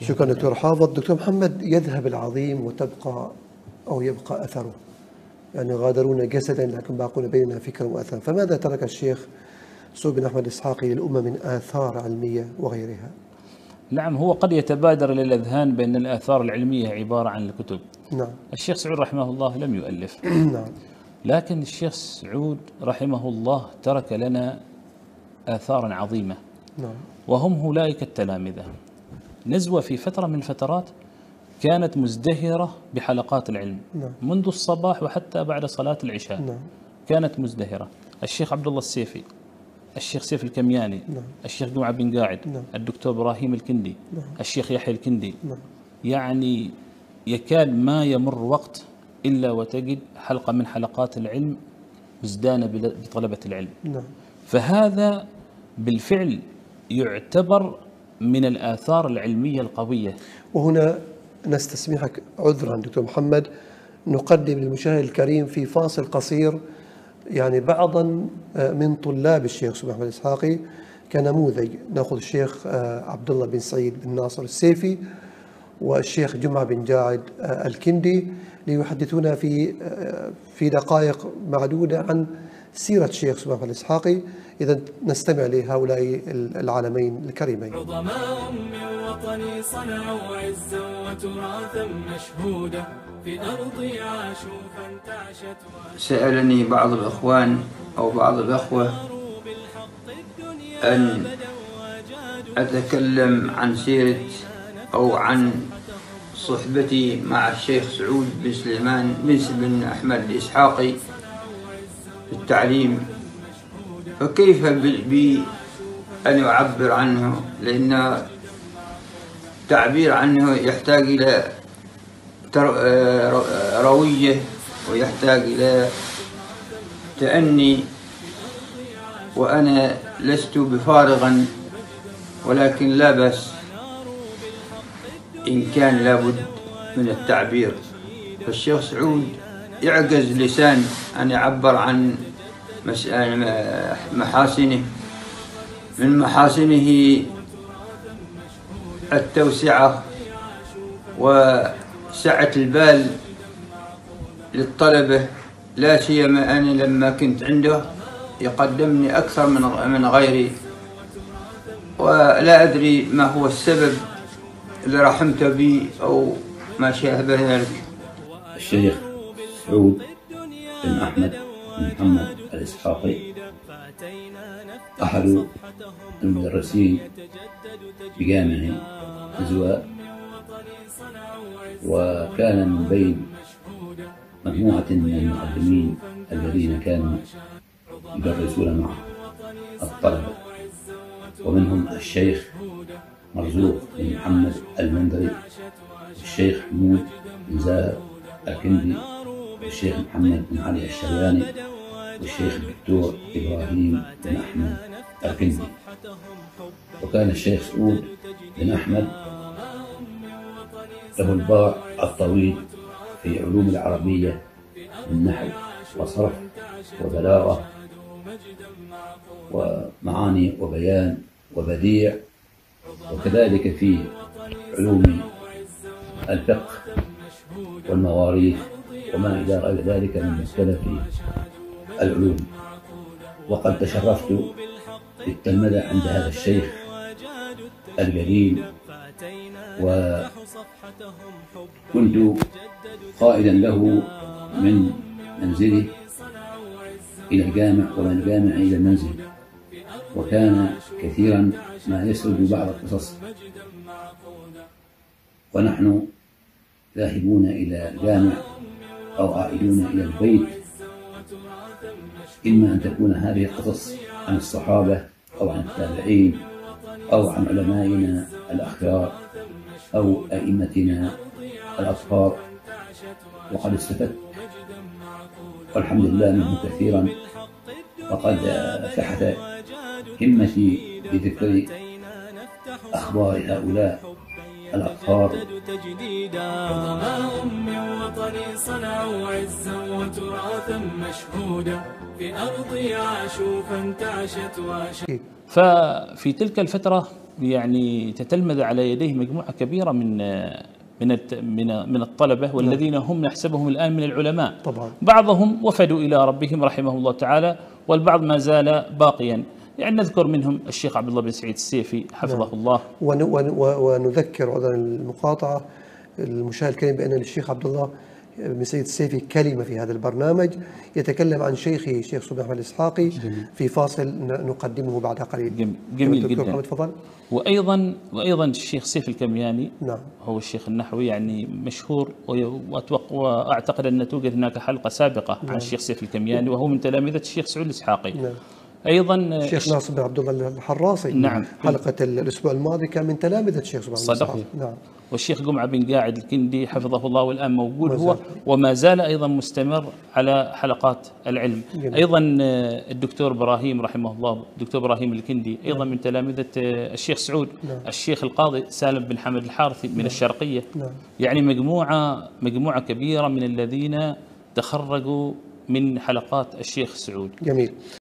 شكرا دكتور حافظ. دكتور محمد يذهب العظيم وتبقى أو يبقى أثره. يعني غادرونا جسدا لكن باقون بيننا فكرا وأثرا. فماذا ترك الشيخ سعود بن أحمد الإسحاقي للأمة من آثار علمية وغيرها؟ نعم هو قد يتبادر إلى الأذهان بأن الآثار العلمية عبارة عن الكتب. نعم. الشيخ سعود رحمه الله لم يؤلف. نعم. لكن الشيخ سعود رحمه الله ترك لنا آثارا عظيمة. نعم. وهم أولئك التلامذة نزوة في فترة من الفترات كانت مزدهرة بحلقات العلم نعم. منذ الصباح وحتى بعد صلاة العشاء نعم كانت مزدهرة الشيخ عبد الله السيفي الشيخ سيف الكمياني نعم. الشيخ جمعة بن قاعد نعم. الدكتور إبراهيم الكندي نعم. الشيخ يحيى الكندي نعم يعني يكاد ما يمر وقت إلا وتجد حلقة من حلقات العلم مزدانة بطلبة العلم نعم فهذا بالفعل يعتبر من الآثار العلمية القوية. وهنا نستسمحك عذرا دكتور محمد. نقدم للمشاهد الكريم في فاصل قصير يعني بعضا آه، من طلاب الشيخ سبحان أحمد الإسحاقي كنموذج ناخذ الشيخ آه، عبد الله بن سعيد بن ناصر السيفي والشيخ جمعة بن جاعد آه، الكندي ليحدثونا في في دقائق معدودة عن سيرة الشيخ سبحان أحمد الإسحاقي إذا نستمع لهؤلاء العالمين الكريمين. عظماء من وطني صنعوا عزا وتراثا مشهودا. في أرضي عاشوا فانتعشت سألني بعض الإخوان أو بعض الأخوة أن أتكلم عن سيرة أو عن صحبتي مع الشيخ سعود بن سليمان بن بن أحمد الإسحاقي. في التعليم فكيف بي أن أعبر عنه؟ لأن التعبير عنه يحتاج إلى آه، روية ويحتاج إلى تأني. وأنا لست بفارغا ولكن لا بأس. إن كان لابد من التعبير. فالشيخ سعود يعجز لسان أن يعبر عن محاسنه. من محاسنه التوسعة وسعة البال للطلبة لا سيما أنا لما كنت عنده يقدمني أكثر من من غيري. ولا أدري ما هو السبب اللي رحمت بي أو ما شابه ذلك. الشيخ سعود بن أحمد بن محمد الإسحاقي أحد المدرسين بجامع أزواء وكان من بين مجموعة من المعلمين الذين كانوا يدرسون مع الطلبة ومنهم الشيخ مرزوق بن محمد المنذري والشيخ حمود بن زاهر الكندي والشيخ محمد بن علي الشرياني والشيخ الدكتور إبراهيم بن أحمد الكندي. وكان الشيخ سعود بن أحمد له الباع الطويل في علوم العربية من نحو وصرف وبلاغة ومعاني وبيان وبديع وكذلك في علوم الفقه والمواريث. وما إلى غير ذلك من مختلف العلوم. وقد تشرفت بالتلمذة عند هذا الشيخ الجليل وكنت قائدا له من منزله إلى الجامع ومن الجامع إلى المنزل. وكان كثيرا ما يسرد بعض القصص. ونحن ذاهبون إلى الجامع أو عائدون إلى البيت. إما أن تكون هذه القصص عن الصحابة أو عن التابعين أو عن علمائنا الأخيار أو أئمتنا الأطهار. وقد استفدت والحمد لله منه كثيرا. وقد فحت همتي بذكر أخبار هؤلاء الأطهار. صنعوا عزا وتراثا مشهودا. في أرضي عاشوا فانتعشت واشا ففي تلك الفترة يعني تتلمذ على يديه مجموعة كبيرة من من الت- من من الطلبة والذين هم نحسبهم الآن من العلماء. طبعا. بعضهم وفدوا إلى ربهم رحمه الله تعالى والبعض ما زال باقيا. يعني نذكر منهم الشيخ عبد الله بن سعيد السيفي حفظه الله. ون ون ونذكر عذرا المقاطعة المشاهد الكريم بأن للشيخ عبد الله بن سيد السيفي كلمة في هذا البرنامج يتكلم عن شيخه الشيخ سعود بن أحمد الإسحاقي في فاصل نقدمه بعد قليل. جميل- جميل جداً. محمد تفضل. وأيضا وأيضا الشيخ سيف الكمياني نعم. هو الشيخ النحوي يعني مشهور وي- وأتوق- وأعتقد أن توجد هناك حلقة سابقة عن الشيخ سيف الكمياني وهو من تلامذة الشيخ سعود الإسحاقي. نعم. أيضا الشيخ ناصر بن عبد الله الحراسي نعم. حلقة الأسبوع الماضي كان من تلامذة الشيخ سعود صدق. نعم. والشيخ جمعة بن قاعد الكندي حفظه الله والآن موجود هو. وما زال أيضا مستمر على حلقات العلم. جميل. أيضا آه، الدكتور إبراهيم رحمه الله الدكتور إبراهيم الكندي أيضا من تلامذة آه، الشيخ سعود نعم. الشيخ القاضي سالم بن حمد الحارثي من الشرقية. نعم. يعني مجموعة مجموعة كبيرة من الذين تخرجوا من حلقات الشيخ سعود. جميل.